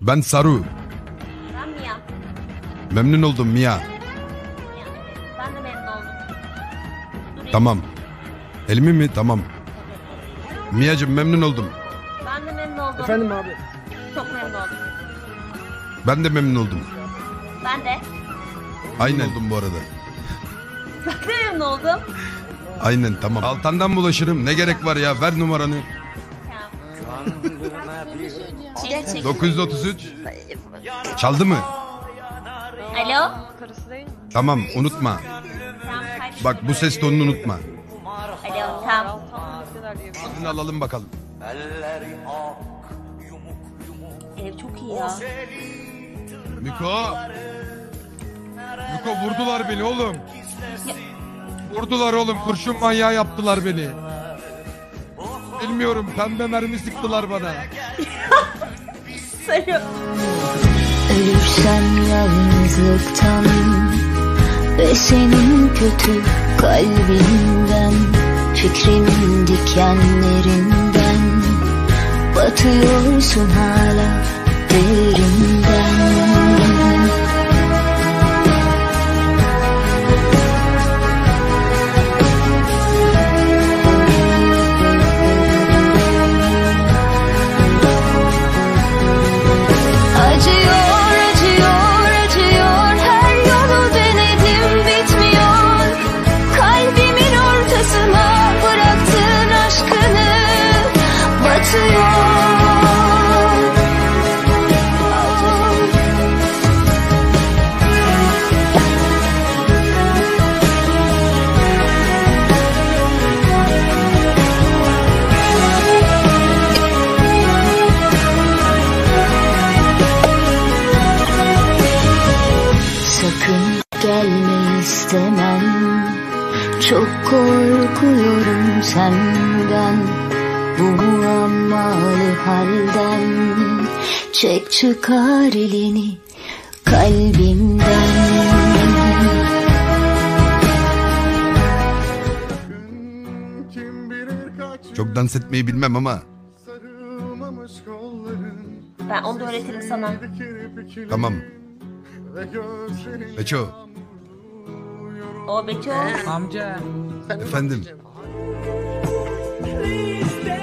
Ben Saru. Ben Mia. Memnun oldum Mia. Mia. Ben de memnun oldum. Tamam. Elimi mi? Tamam. Mia'cığım memnun oldum. Ben de memnun oldum. Efendim abi. Çok memnun oldum. Ben de memnun oldum. Ben de. Aynen oldum bu arada. Ben de memnun oldum. Aynen tamam. Altandan bulaşırım. Ne gerek var ya? Ver numaranı. Çek. 933. Çaldı mı? Alo. Tamam unutma. Tamam kaç. Bak bu ses tonunu unutma. Alo tamam. Adını alalım bakalım. Ev çok iyi ya. Miko. Miko vurdular beni oğlum. Vurdular oğlum. Kurşun manyağı yaptılar beni. Bilmiyorum pembe mermi sıktılar bana. Sarı. Ölürsem yalnızlıktan Ve senin kötü kalbinden Fikrimin dikenlerinden Batıyorsun hala gelme istemem Çok korkuyorum senden Bu muammalı halden Çek çıkar elini kalbimden Çok dans etmeyi bilmem ama. sarılmamış kolların Ben onu da öğretirim sana. Tamam. Beço. O Beço. Amca. Efendim. Please